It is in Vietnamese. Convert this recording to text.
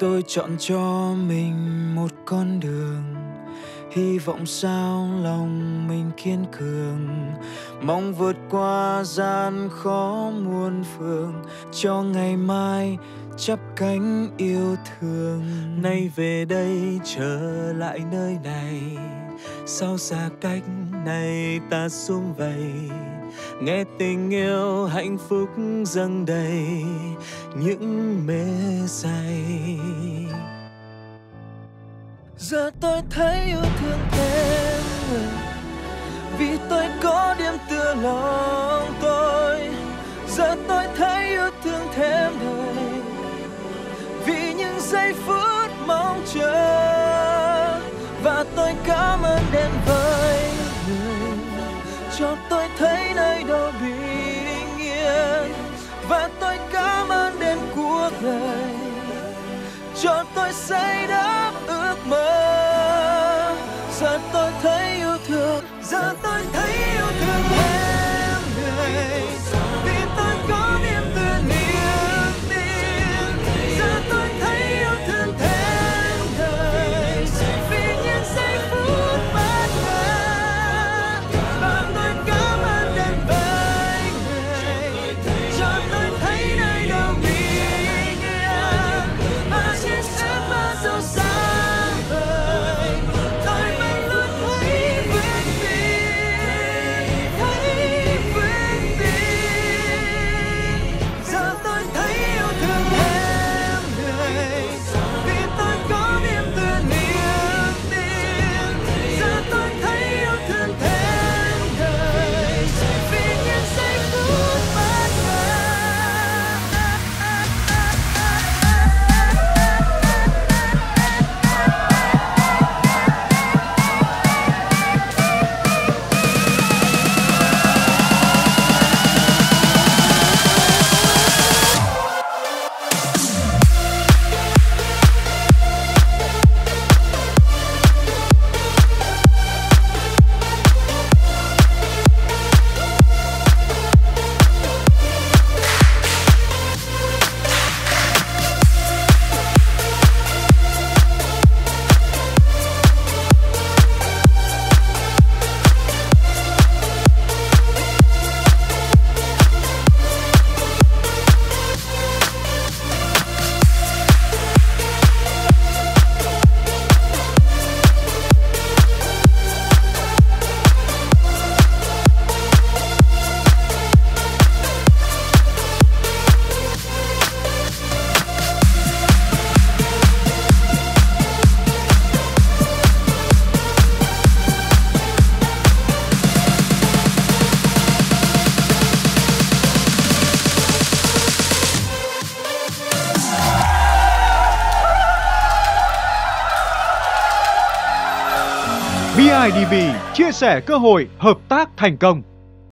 tôi chọn cho mình một con đường. Hy vọng sao lòng mình kiên cường, mong vượt qua gian khó muôn phương, cho ngày mai chắp cánh yêu thương. Nay về đây trở lại nơi này sao xa cách này ta xuống vầy nghe tình yêu hạnh phúc dâng đầy những mê say. Giờ tôi thấy yêu thương thêm, vì tôi có điểm tựa lòng tôi. Giờ tôi thấy yêu thương thêm đời vì những giây phút mong chờ đến với người. Cho tôi thấy nơi đâu bình yên, và tôi cảm ơn đến cuộc đời cho tôi xây đắp ước mơ, giờ tôi thấy yêu thương, giờ tôi thấy BIDV chia sẻ cơ hội hợp tác thành công.